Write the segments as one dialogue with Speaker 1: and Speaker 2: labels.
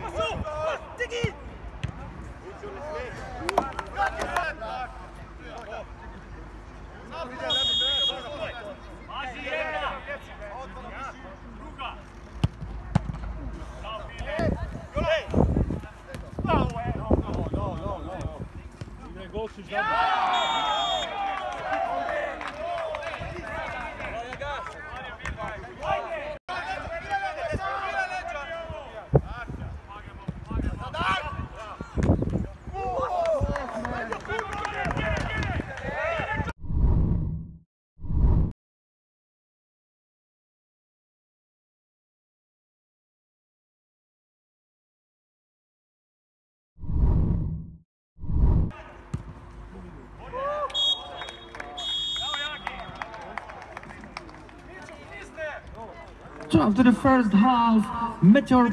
Speaker 1: Passou! Tem que ir! So after the first half, Meteor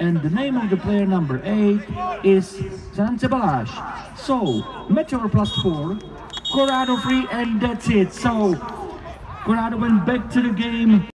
Speaker 1: and the name of the player number 8 is Zanzibalash. So, Meteor plus 4, Corrado free and that's it. So, Corrado went back to the game.